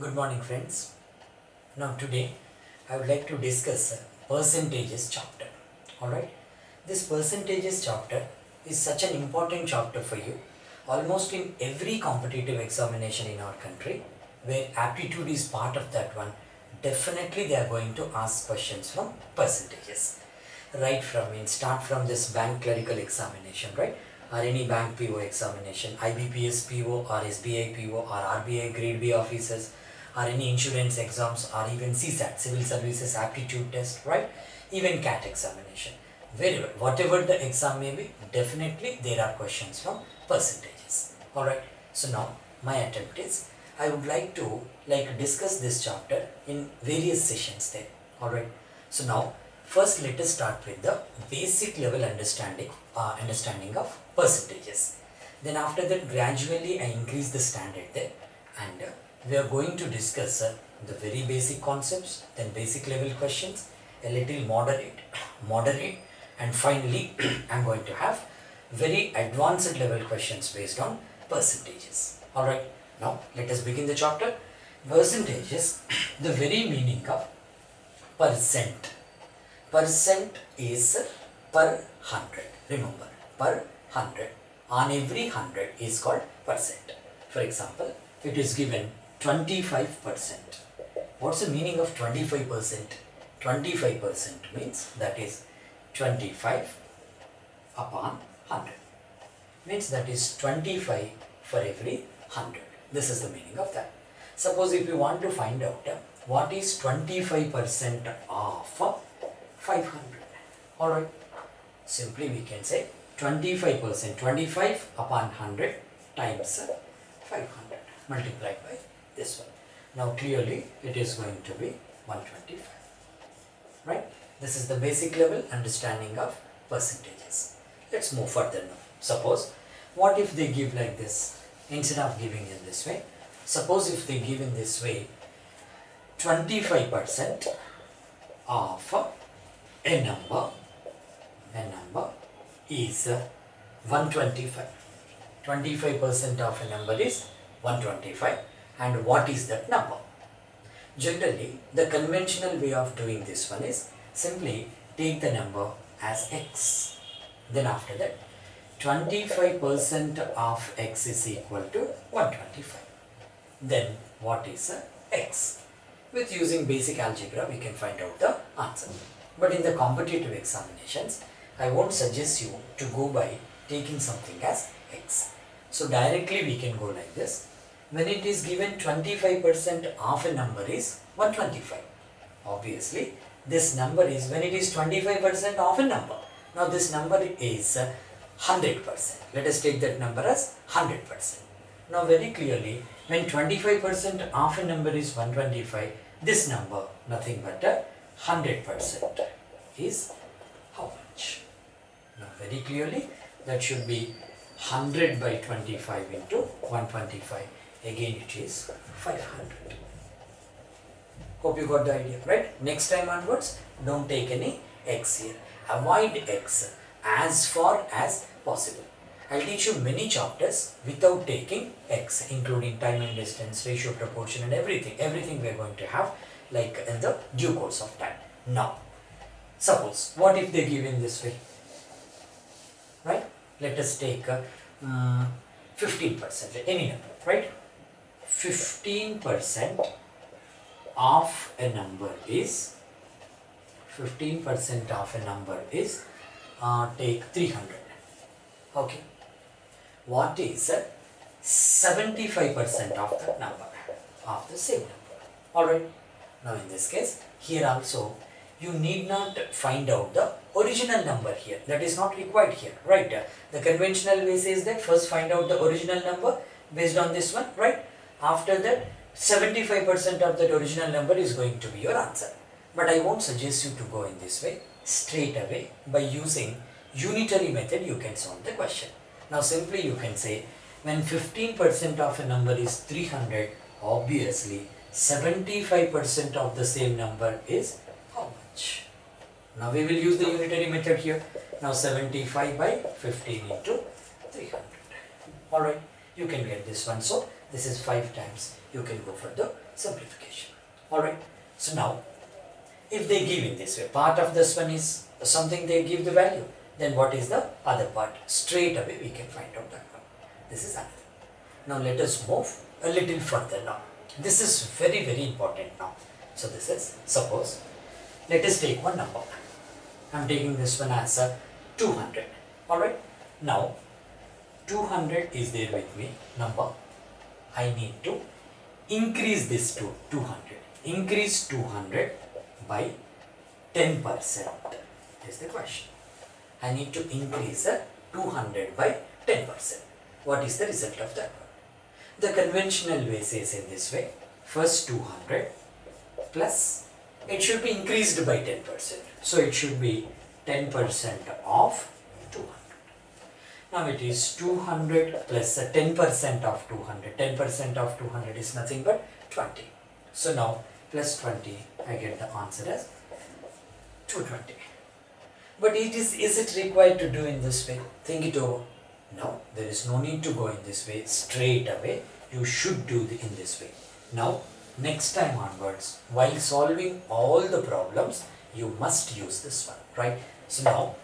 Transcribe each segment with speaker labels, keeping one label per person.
Speaker 1: Good morning friends. Now today I would like to discuss percentages chapter. Alright. This percentages chapter is such an important chapter for you almost in every competitive examination in our country where aptitude is part of that one definitely they are going to ask questions from percentages right from in start from this bank clerical examination right or any bank PO examination IBPS PO or SBI PO or RBI grade B officers or any insurance exams or even CSAT civil services aptitude test right? Even CAT examination. Very well. Whatever the exam may be definitely there are questions from percentages. Alright so now my attempt is I would like to like discuss this chapter in various sessions there alright so now first let us start with the basic level understanding uh, understanding of percentages. Then after that gradually I increase the standard there and uh, we are going to discuss uh, the very basic concepts then basic level questions a little moderate moderate and finally I'm going to have very advanced level questions based on percentages. Alright now let us begin the chapter. Percentages the very meaning of percent. Percent is per hundred. Remember per hundred. On every hundred is called percent. For example it is given 25 percent. What's the meaning of 25 percent? 25 percent means that is 25 upon 100 means that is 25 for every 100 this is the meaning of that. Suppose if you want to find out uh, what is 25 percent of uh, 500 alright simply we can say 25 percent 25 upon 100 times uh, 500 multiplied by this one. Now clearly it is going to be 125 right? This is the basic level understanding of percentages. Let's move further now. Suppose what if they give like this? Instead of giving in this way suppose if they give in this way 25 percent of a number a number is uh, 125 25 percent of a number is 125 and what is that number? Generally the conventional way of doing this one is simply take the number as x. Then after that 25 percent of x is equal to 125 then what is uh, x? With using basic algebra we can find out the answer. But in the competitive examinations I won't suggest you to go by taking something as x. So directly we can go like this when it is given 25% of a number is 125 obviously this number is when it is 25% of a number. Now this number is uh, 100% let us take that number as 100% now very clearly when 25% of a number is 125 this number nothing but a 100% is how much? Now very clearly that should be 100 by 25 into 125 again it is 500 hope you got the idea right next time onwards don't take any x here. Avoid x as far as possible. I'll teach you many chapters without taking x including time and distance ratio proportion and everything. Everything we're going to have like in the due course of time. Now suppose what if they give in this way? Right? Let us take uh, mm, 15% any number right 15% of a number is 15% of a number is uh, take 300 okay. What is uh, 75% of that number of the same number. Alright now in this case here also you need not find out the original number here. That is not required here right? The conventional way says that first find out the original number based on this one right after that 75% of that original number is going to be your answer. But I won't suggest you to go in this way. Straight away by using unitary method you can solve the question. Now simply you can say when 15% of a number is 300 obviously 75% of the same number is how much? Now we will use the unitary method here. Now 75 by 15 into 300 alright you can get this one. So this is 5 times you can go for the simplification. Alright, so now if they give in this way, part of this one is something they give the value, then what is the other part? Straight away we can find out that one. This is another. Now let us move a little further now. This is very very important now. So this is, suppose, let us take one number. I am taking this one as a 200. Alright, now 200 is there with me, number. I need to increase this to 200. Increase 200 by 10% is the question. I need to increase uh, 200 by 10%. What is the result of that? The conventional way says in this way, first 200 plus, it should be increased by 10%. So it should be 10% of 200. Now it is 200 plus uh, 10% of 200. 10% of 200 is nothing but 20. So now plus 20, I get the answer as 220. But it is, is it required to do in this way? Think it over. No, there is no need to go in this way straight away. You should do the, in this way. Now, next time onwards, while solving all the problems, you must use this one, right? So now,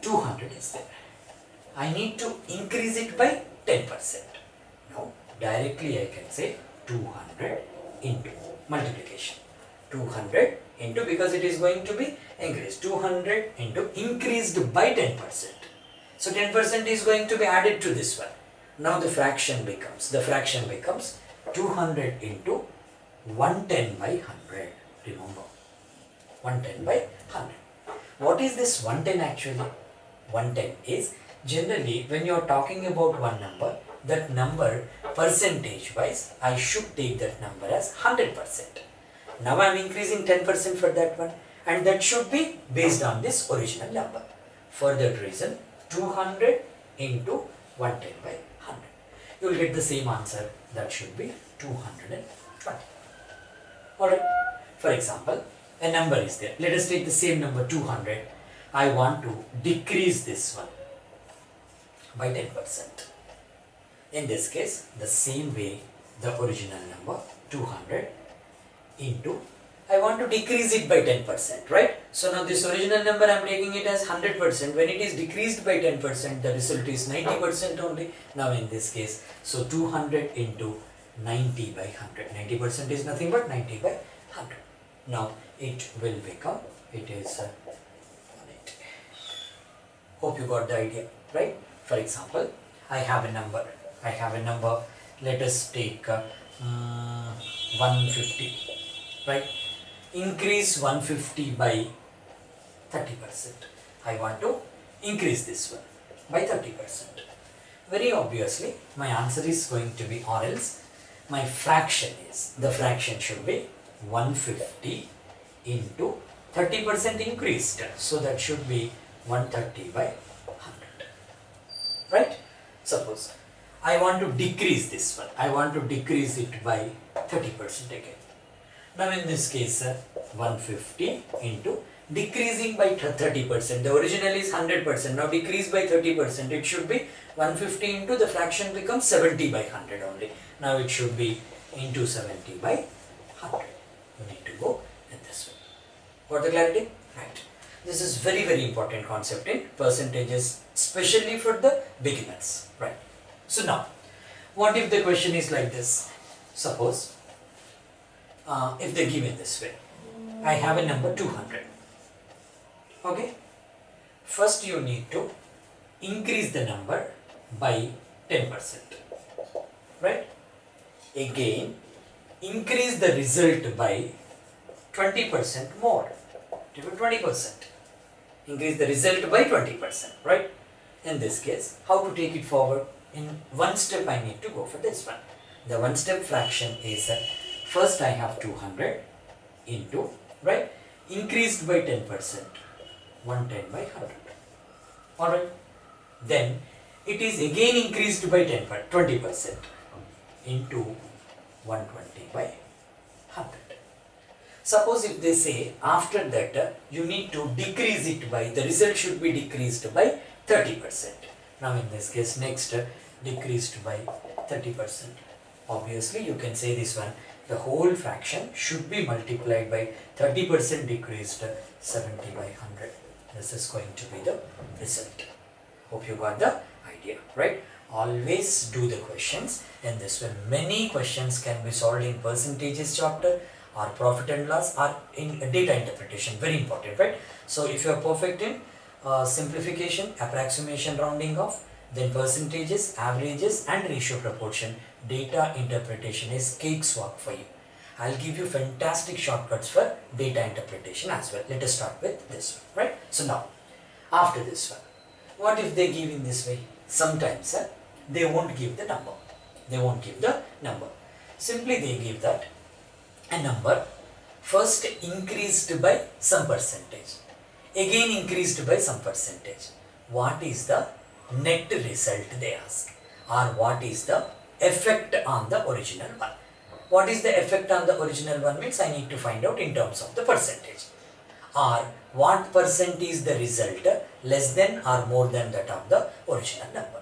Speaker 1: 200 is there. I need to increase it by 10%. Now, directly I can say 200 into multiplication. 200 into because it is going to be increased. 200 into increased by 10%. So 10% is going to be added to this one. Now the fraction becomes, the fraction becomes 200 into 110 by 100. Remember, 110 by 100. What is this 110 actually? 110 is generally when you are talking about one number, that number percentage wise, I should take that number as 100%. Now I am increasing 10% for that one and that should be based on this original number. For that reason, 200 into 110 by 100. You will get the same answer that should be 220. Alright, for example, a number is there. Let us take the same number 200. I want to decrease this one by 10%. In this case, the same way the original number 200 into I want to decrease it by 10%, right? So now this original number I am taking it as 100%. When it is decreased by 10%, the result is 90% only. Now in this case, so 200 into 90 by 100. 90% is nothing but 90 by 100. Now it will become, it is uh, Hope you got the idea, right? For example, I have a number. I have a number. Let us take uh, um, 150, right? increase 150 by 30%. I want to increase this one by 30%. Very obviously, my answer is going to be or else my fraction is, the fraction should be 150 into 30% increased. So that should be 130 by 100. Right? Suppose I want to decrease this one. I want to decrease it by 30% again. Now in this case, uh, 150 into decreasing by 30%. The original is 100%. Now decrease by 30%. It should be 150 into the fraction becomes 70 by 100 only. Now it should be into 70 by 100. You need to go in this way. Got the clarity? Right. This is very very important concept in percentages especially for the beginners. Right. So now, what if the question is like this? Suppose uh, if they give it this way. I have a number 200. Okay. First you need to increase the number by 10%. Right. Again, increase the result by 20% more. 20%. Increase the result by 20%. Right. In this case, how to take it forward? In one step I need to go for this one. The one step fraction is uh, First I have 200 into, right, increased by 10%, 110 by 100. Alright. Then it is again increased by 10 20% into 120 by 100. Suppose if they say after that you need to decrease it by, the result should be decreased by 30%. Now in this case next decreased by 30%. Obviously you can say this one the whole fraction should be multiplied by 30% decreased 70 by 100. This is going to be the result. Hope you got the idea, right? Always do the questions in this way. Many questions can be solved in percentages chapter or profit and loss or in data interpretation. Very important, right? So if you are perfect in uh, simplification, approximation, rounding off, then percentages, averages and ratio proportion, data interpretation is cakewalk for you. I'll give you fantastic shortcuts for data interpretation as well. Let us start with this one, right? So now, after this one, what if they give in this way? Sometimes uh, they won't give the number. They won't give the number. Simply they give that a number first increased by some percentage, again increased by some percentage. What is the net result they ask or what is the effect on the original one. What is the effect on the original one means I need to find out in terms of the percentage or what percent is the result less than or more than that of the original number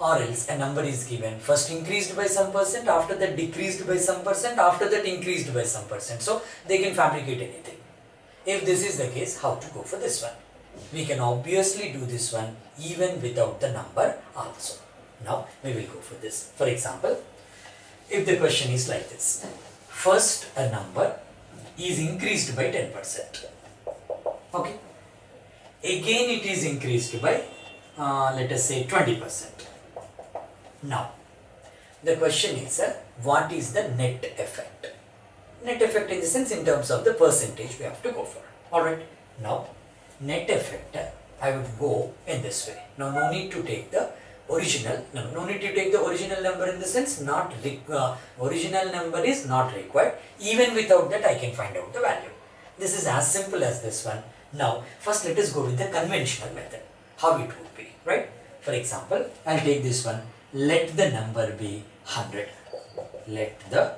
Speaker 1: or else a number is given first increased by some percent after that decreased by some percent after that increased by some percent so they can fabricate anything if this is the case how to go for this one we can obviously do this one even without the number also. Now we will go for this. For example, if the question is like this, first a number is increased by 10%. Okay. Again it is increased by uh, let us say 20%. Now the question is uh, what is the net effect? Net effect in the sense in terms of the percentage we have to go for. Alright. Now net effect, I would go in this way. Now, no need to take the original, no, no need to take the original number in the sense not, uh, original number is not required. Even without that, I can find out the value. This is as simple as this one. Now, first let us go with the conventional method. How it would be, right? For example, I'll take this one. Let the number be 100. Let the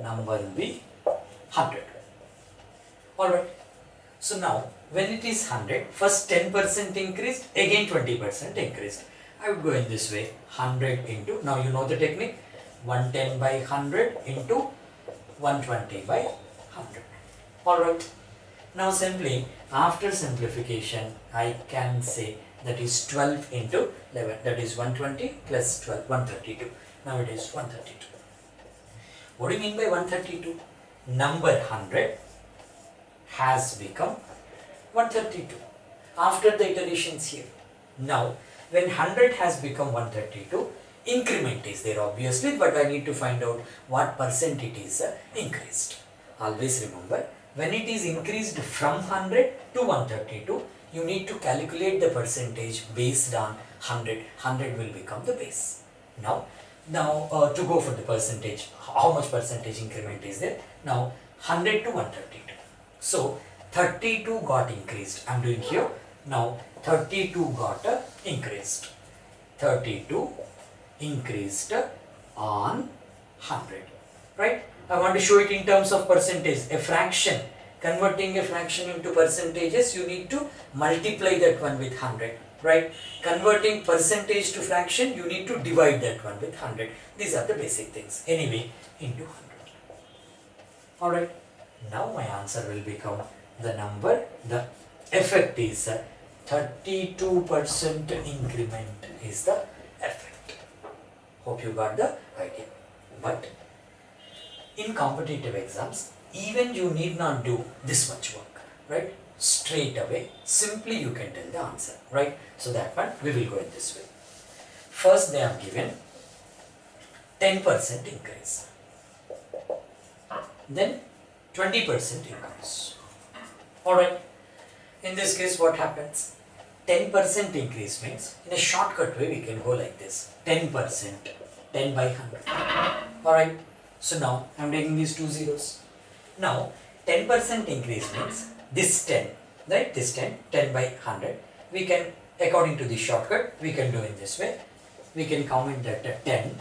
Speaker 1: number be 100. Alright. So now, when it is 100, first 10% increased, again 20% increased. I would go in this way, 100 into, now you know the technique, 110 by 100 into 120 by 100. Alright. Now simply, after simplification, I can say that is 12 into 11, that is 120 plus 12, 132. Now it is 132. What do you mean by 132? Number 100 has become 132 after the iterations here. Now, when 100 has become 132, increment is there obviously, but I need to find out what percent it is uh, increased. Always remember, when it is increased from 100 to 132, you need to calculate the percentage based on 100. 100 will become the base. Now, now uh, to go for the percentage, how much percentage increment is there? Now, 100 to 132. So, 32 got increased. I'm doing here. Now 32 got uh, increased. 32 increased on 100. Right? I want to show it in terms of percentage. A fraction. Converting a fraction into percentages, you need to multiply that one with 100. Right? Converting percentage to fraction, you need to divide that one with 100. These are the basic things. Anyway, into 100. Alright. Now my answer will become the number, the effect is 32% increment is the effect. Hope you got the idea. But in competitive exams, even you need not do this much work, right? Straight away, simply you can tell the answer, right? So that one, we will go in this way. First they have given 10% increase. Then 20% increase. Alright, in this case what happens? 10% increase means in a shortcut way we can go like this 10%, 10 by 100. Alright, so now I am taking these two zeros. Now 10% increase means this 10, right? This 10, 10 by 100. We can, according to the shortcut, we can do in this way. We can comment that 10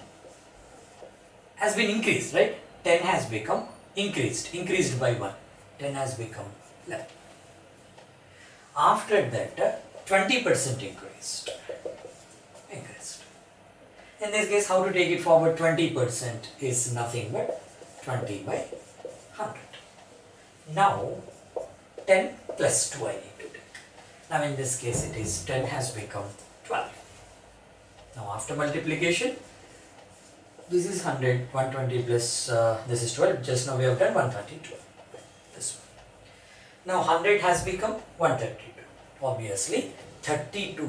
Speaker 1: has been increased, right? 10 has become increased, increased by 1. 10 has become left. after that, uh, 20% increased. Increased. In this case, how to take it forward? 20% is nothing but 20 by 100. Now 10 plus 2 I need to take. Now in this case it is 10 has become 12. Now after multiplication this is 100, 120 plus uh, this is 12. Just now we have done 132. This one. Now 100 has become 132. Obviously 32%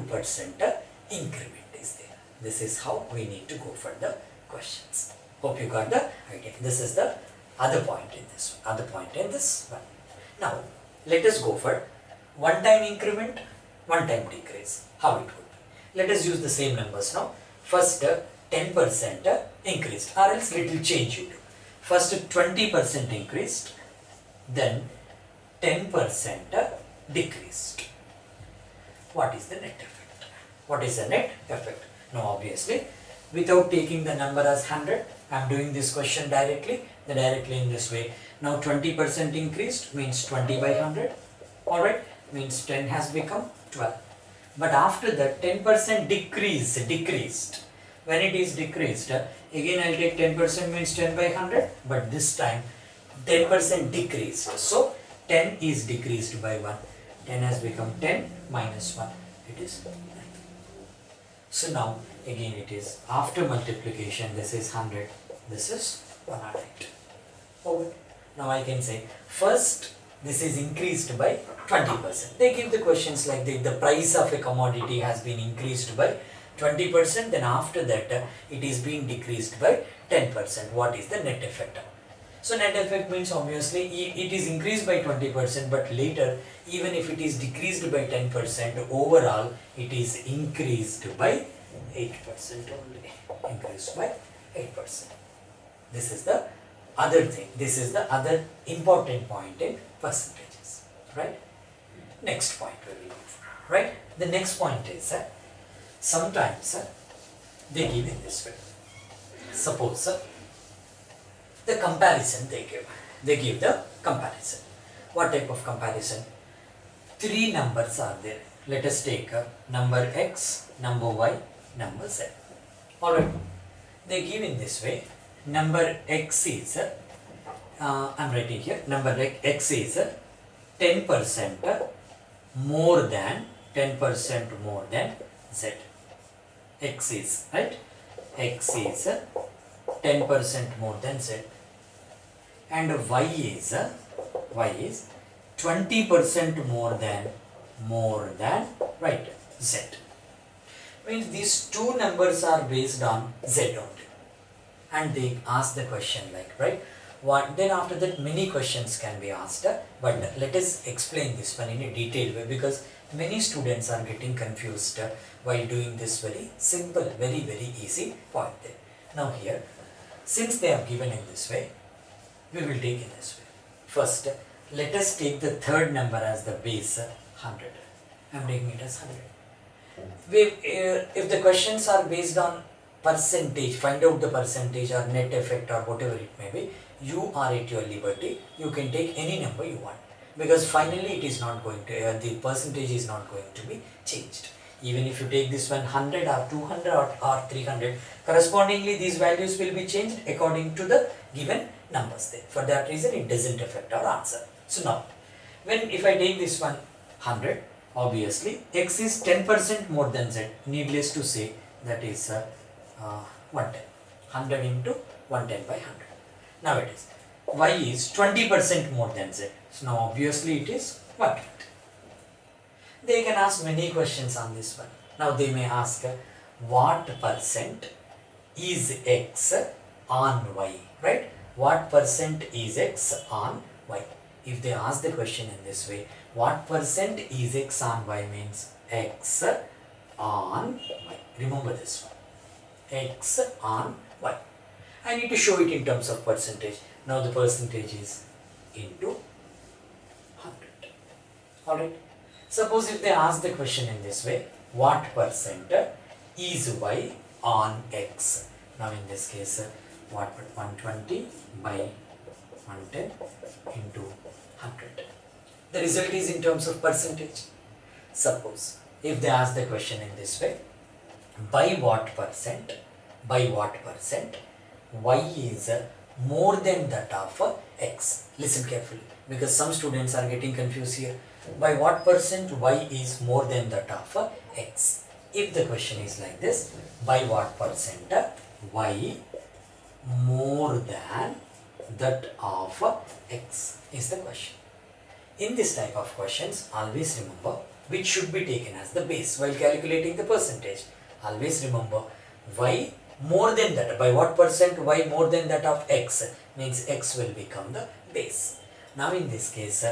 Speaker 1: increment is there. This is how we need to go for the questions. Hope you got the idea. This is the other point in this one, other point in this one. Now let us go for one time increment, one time decrease. How it would be. Let us use the same numbers now. First uh, 10% uh, increased or else little change you do. First 20% increased, then 10% uh, decreased. What is the net effect? What is the net effect? Now obviously without taking the number as 100 I am doing this question directly directly in this way. Now 20% increased means 20 by 100 alright means 10 has become 12 but after that 10% decrease decreased. When it is decreased again I'll take 10% means 10 by 100 but this time 10% decreased. So 10 is decreased by 1 10 has become 10 minus 1 it is 9 so now again it is after multiplication this is 100 this is 108 over now I can say first this is increased by 20% they give the questions like the, the price of a commodity has been increased by 20% then after that uh, it is being decreased by 10% what is the net effect? So net effect means obviously it is increased by 20% but later even if it is decreased by 10% overall it is increased by 8% only. Increased by 8% this is the other thing. This is the other important point in percentages right? Next point we move right? The next point is uh, sometimes uh, they give in this way. Suppose uh, the comparison they give they give the comparison. What type of comparison? Three numbers are there. Let us take uh, number x number y number z. Alright they give in this way number x is uh, I'm writing here. Number x is uh, 10% more than 10% more than z. X is right? X is 10% more than z. And y is y is 20% more than more than right z. Means these two numbers are based on z only and they ask the question like right? What then after that many questions can be asked uh, but let us explain this one in a detailed way because many students are getting confused uh, while doing this very simple very very easy point there. Now here since they are given in this way we will take in this way. First let us take the third number as the base uh, 100 I am taking it as 100 we, uh, if the questions are based on percentage find out the percentage or net effect or whatever it may be you are at your liberty. You can take any number you want. Because finally it is not going to uh, the percentage is not going to be changed. Even if you take this one 100 or 200 or, or 300 correspondingly these values will be changed according to the given numbers there. For that reason it doesn't affect our answer. So now when if I take this one 100 obviously x is 10% more than z. Needless to say that is uh, uh, 110 100 into 110 by 100 now it is. Y is 20% more than z. So now obviously it is 120 they can ask many questions on this one. Now they may ask what percent is x on y? Right? What percent is x on y? If they ask the question in this way what percent is x on y means x on y. Remember this one x on y. I need to show it in terms of percentage. Now the percentage is into 100 alright? Suppose if they ask the question in this way what percent is y on x? Now in this case what 120 by 110 into 100 the result is in terms of percentage. Suppose if they ask the question in this way by what percent by what percent y is more than that of uh, x. Listen carefully because some students are getting confused here. By what percent y is more than that of uh, x? If the question is like this, by what percent uh, y more than that of uh, x is the question. In this type of questions, always remember which should be taken as the base while calculating the percentage. Always remember y more than that. By what percent y more than that of x means x will become the base. Now in this case,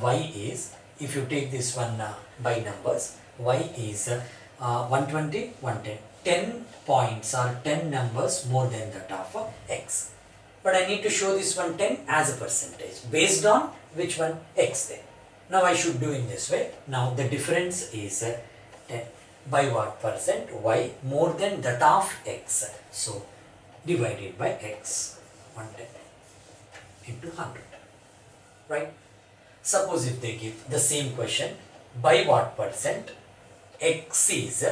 Speaker 1: y is, if you take this one uh, by numbers, y is uh, uh, 120, 110. 10 points or 10 numbers more than that of uh, x. But I need to show this one 10 as a percentage based on which one x there. Now I should do in this way. Now the difference is uh, 10 by what percent y more than that of x. So divided by x 110 into 100 right. Suppose if they give the same question by what percent x is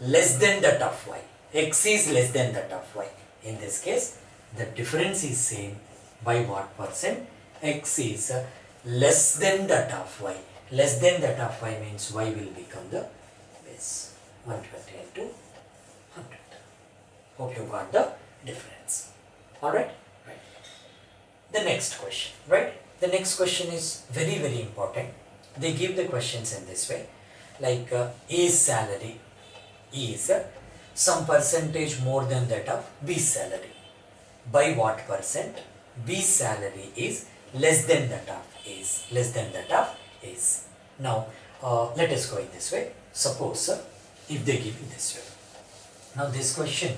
Speaker 1: less than that of y. x is less than that of y. In this case the difference is same by what percent x is less than that of y. Less than that of y means y will become the base 120 into 100. Hope you got the difference. Alright? Right. The next question, right? The next question is very very important. They give the questions in this way like uh, A's salary is uh, some percentage more than that of B's salary. By what percent B's salary is less than that of A's, less than that of A's. Now, uh, let us go in this way. Suppose uh, if they give you this way. Now, this question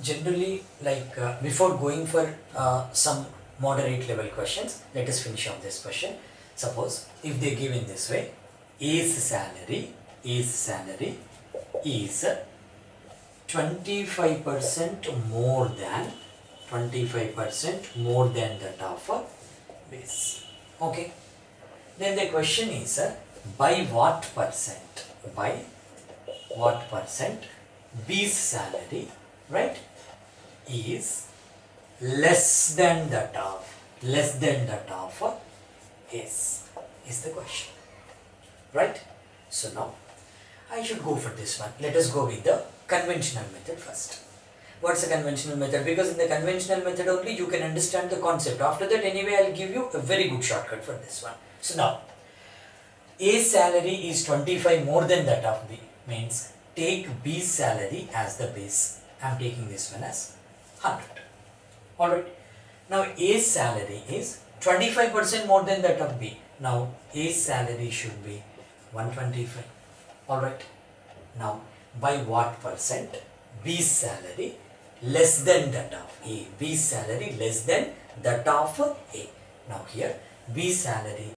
Speaker 1: generally like uh, before going for uh, some moderate level questions, let us finish off this question. Suppose if they give in this way, is salary, is salary is 25% more than 25% more than that of base. Okay. Then the question is uh, by what percent? By what percent B's salary, right, is less than that of less than that of A's is the question, right? So now I should go for this one. Let us go with the conventional method first. What's the conventional method? Because in the conventional method only you can understand the concept. After that anyway I'll give you a very good shortcut for this one. So now A's salary is 25 more than that of B means take B's salary as the base. I'm taking this one as 100. Alright. Now A's salary is 25% more than that of B. Now A's salary should be 125. Alright. Now by what percent? B's salary less than that of A. B's salary less than that of A. Now here B's salary